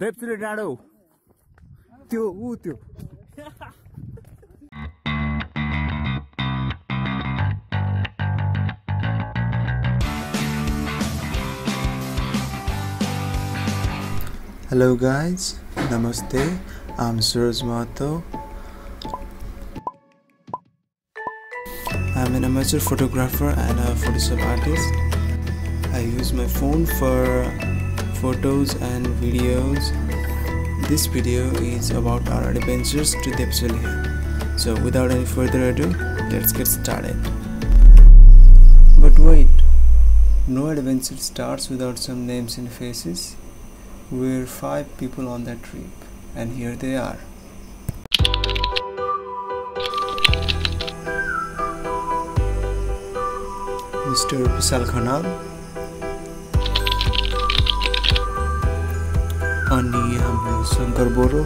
देप्चुले डाँडो त्यो ऊ त्यो Hello guys, Namaste. I'm Suraj Mahato. I'm an amateur photographer and a Photoshop artist. I use my phone for photos and videos. This video is about our adventures to Depsuli. So without any further ado, let's get started. But wait, no adventure starts without some names and faces. We're five people on that trip, and here they are. Mr. Vishal Khanal कहानी हम शंकर बोरो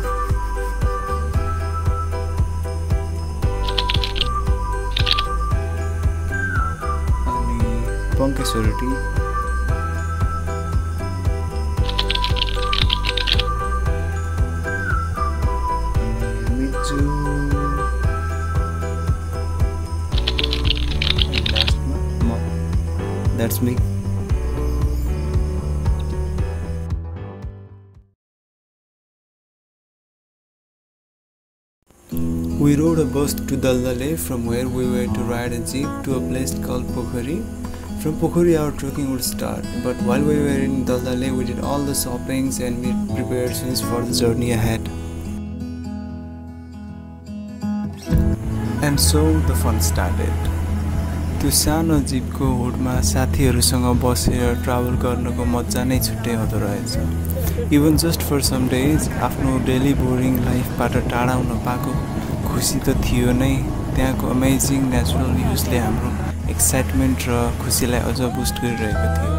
आणि Pankaj That's me. We rode a bus to Daldale from where we were to ride a jeep to a place called Pokhari. From Pokhari our trekking would start, but while we were in Daldale we did all the shoppings and made preparations for the journey ahead. And so the fun started. त्यो सानो जिपको हुडमा साथीहरूसँग बसेर travel गर्नुको मजा नै छुट्टै हुँदो रहेछ even just for some days आफ्नो डेली बोरिङ लाइफबाट टाढा हुन पाएको खुसी त थियो नै। त्यहाँको अमेजिङ नेचुरल भ्युजले हाम्रो एक्साइटमेन्ट र खुसीलाई अझ बुस्ट गरिरहेको थियो।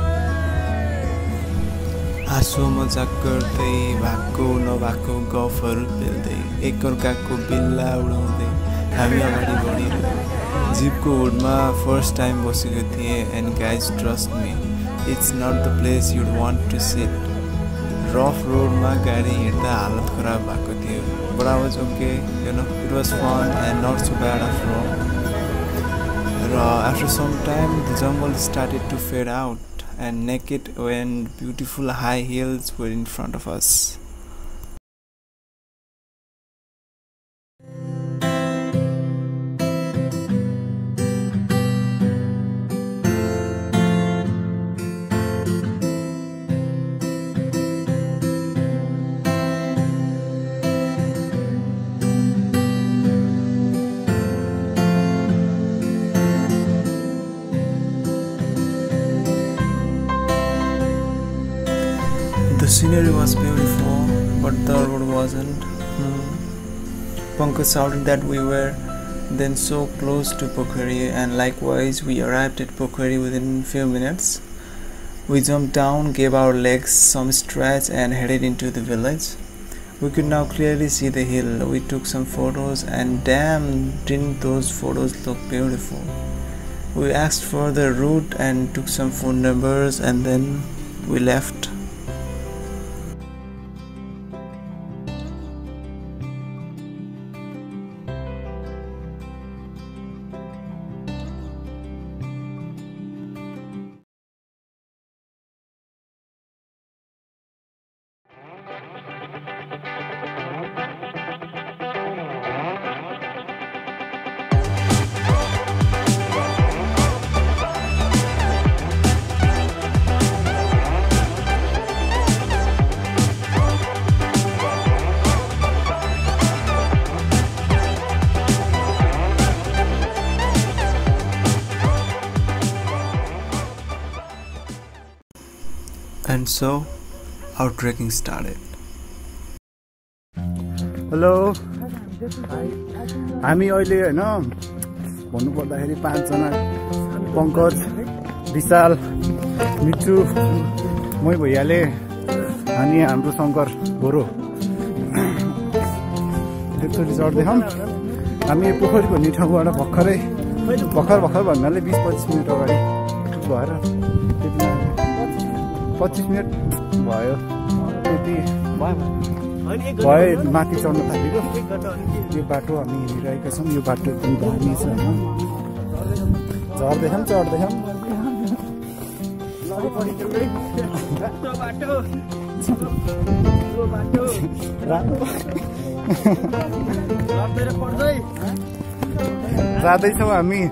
हाँसो मजाक गर्दै भएको नभएको गफहरू पेल्दै एकअर्काको बिल्ला उडाउँदै हामी अगाडि बढिरह्यो। जिपको हुडमा फर्स्ट टाइम बसेको थिएँ and guys trust me it's not the place you'd want to sit rough रोडमा गाडी हिँड्दा हालत खराब भएको थियो। But okay you know it was fun and not so bad after all र after some time the jungle started to fade out and naked and beautiful high hills were in front of us scenery was beautiful, but the road wasn't. Hmm. Pankaj shouted that we were then so close to Pokhari, and likewise we arrived at Pokhari within few minutes. We jumped down, gave our legs some stretch, and headed into the village. We could now clearly see the hill. We took some photos, and damn, didn't those photos look beautiful? We asked for the route and took some phone numbers, and then we left. And so, our trekking started. Hello हामी अहिले होइन भन्नुपर्दाखेरि पाँचजना पङ्कज विशाल मिचु मै भइहालेँ अनि हाम्रो शङ्कर गोरो एकचोटि चढ्दैछौँ हामी पोखरीको भन्ने ठाउँबाट भर्खरै भर्खर भर्खर भन्नाले बिस पच्चिस मिनट अगाडि भएर पच्चिस मिनट भयो। यति भयो। माथि चढ्नु थालेको। यो बाटो हामी हिँडिरहेका छौँ यो बाटो एकदम दामी छ होइन। झर्दैछौँ चढ्दैछौँ। जाँदैछौँ हामी।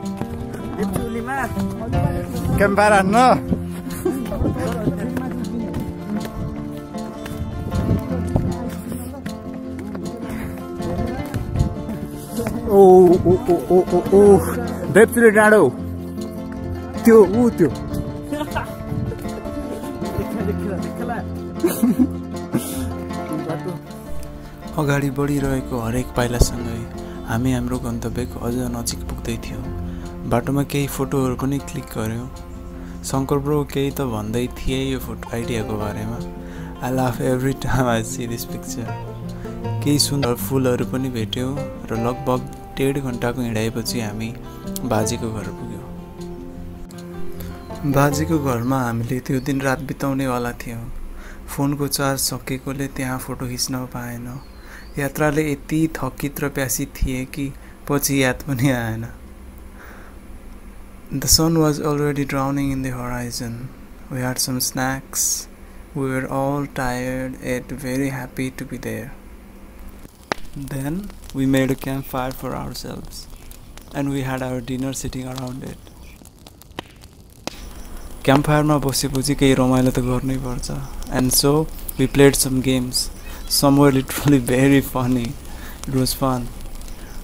क्याम्पार हान्न। बेप्चुले डाँडो त्यो ऊ त्यो अगाडि बढिरहेको हरेक पाइलासँगै हामी हाम्रो गन्तव्यको अझ नजिक पुग्दै थियौँ। बाटोमा केही फोटोहरू पनि क्लिक गऱ्यौँ शङ्कर ब्रो केही त भन्दै थिए यो फोटो आइडियाको बारेमा। I love every time I see this picture केही सुन्दर फुलहरू पनि भेट्यौँ र लगभग डेढ घन्टाको हिँडाएपछि हामी बाजेको घर पुग्यौँ। बाजेको घरमा हामीले त्यो दिन रात बिताउनेवाला थियौँ। फोनको चार्ज सकेकोले त्यहाँ फोटो खिच्न पाएन। यात्राले यति थकित र प्यासी थिए कि पछि याद पनि आएन। The sun was already drowning in the horizon we had some snacks we were all tired at very happy to be there Then we made a camp fire for ourselves and we had our dinner sitting around it camp फायरमा बसेपछि केही रमाइलो त गर्नै पर्छ and so we played some games some were literally very funny. It was fun.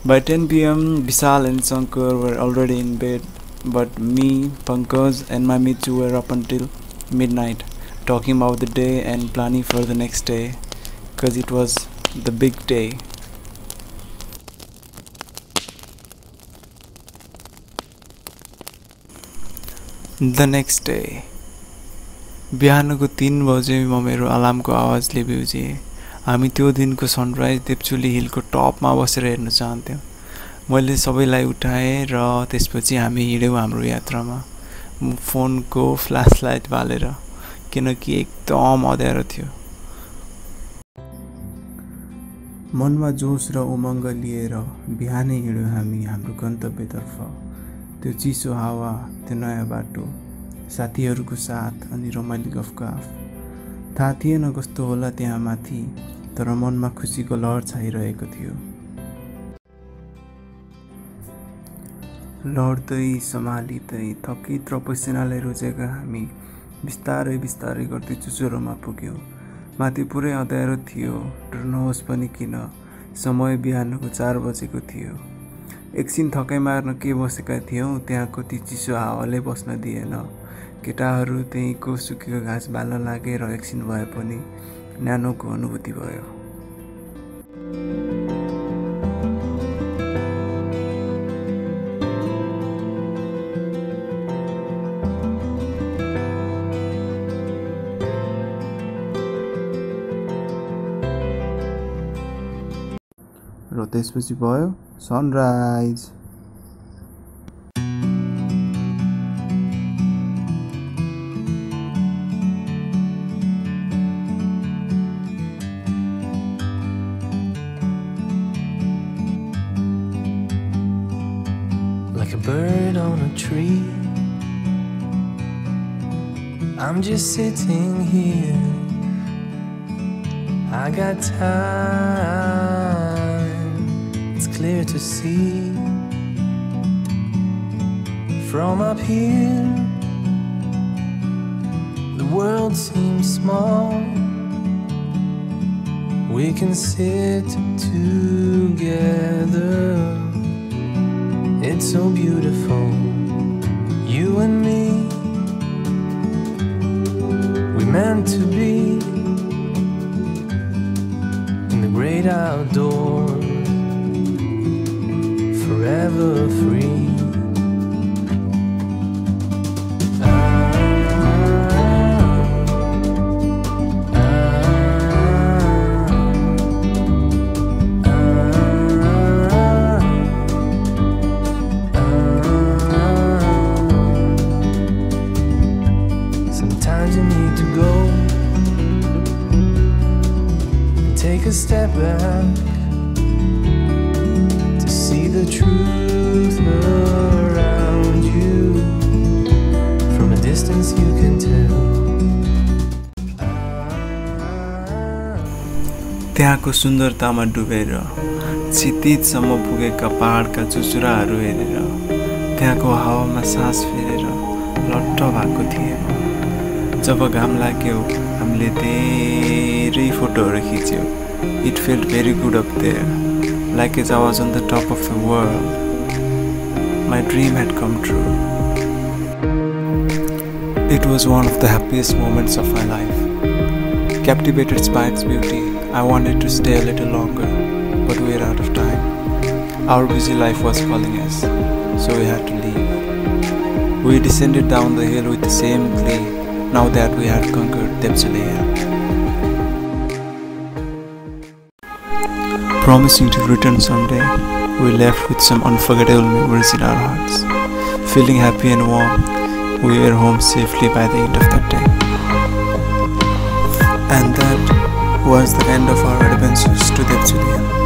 By 10 pm, Vishal and Shankar were already in bed, but me, Pankaj, and my Michu were up until midnight talking about the day and planning for the next day because it was the big day. The next day. बिहानको तिन बजे म मेरो अलार्मको आवाजले बिउजेँ हामी त्यो दिनको sunrise देप्चुली हिलको टपमा बसेर हेर्न चाहन्थ्यौँ। मैले सबैलाई उठाएँ र त्यसपछि हामी हिँड्यौँ हाम्रो यात्रामा। फोनको फ्ल्यास लाइट बालेर किनकि एकदम अँध्यारो थियो। मनमा जोस र उमङ्ग लिएर बिहानै हिँड्यौँ हामी हाम्रो गन्तव्यतर्फ। त्यो चिसो हावा त्यो नयाँ बाटो साथीहरूको साथ अनि रमाइलो गफगाफ। थाहा थिएन कस्तो होला त्यहाँ माथि तर मनमा खुसीको लहर छाइरहेको थियो। लड्दै सम्हालिँदै थकित र पसिनाले रोजेका हामी बिस्तारै बिस्तारै गर्दै चुचुरोमा पुग्यौँ। माथि पुरै अँध्यारो थियो नहोस् पनि किन समय बिहानको चार बजेको थियो। एकछिन थकाइ मार्न के बसेका थियौँ त्यहाँको ती चिसो हावाले बस्न दिएन। केटाहरू त्यहीँको सुकेको घाँस बाल्न लागे र एकछिन भए पनि न्यानोको अनुभूति भयो। त्यसपछि भयो sunrise bird on a tree. I'm just sitting here. I got time, it's clear to see. From up here, the world seems small. We can sit together it's so beautiful, you and me. We meant to be in the great outdoors, ever free. Sometimes you need to go and take a step back. The truth around you. From a distance, you can tell. त्यहाँको सुन्दरतामा डुबेर क्षितिजसम्म पुगेका पहाडका चुचुराहरू हेरेर त्यहाँको हावामा सास फेरेर लट्ट भएको थिएँ जब घाम लाग्यो हामीले धेरै फोटोहरू खिच्यो it felt very good up there like as I was on the top of the world. My dream had come true. It was one of the happiest moments of my life. Captivated by its beauty, I wanted to stay a little longer, but we were out of time. Our busy life was calling us, so we had to leave. We descended down the hill with the same glee now that we had conquered Debsalea. Promising to return someday, we left with some unforgettable memories in our hearts. Feeling happy and warm, we were home safely by the end of that day. And that was the end of our adventures to the Depchulian.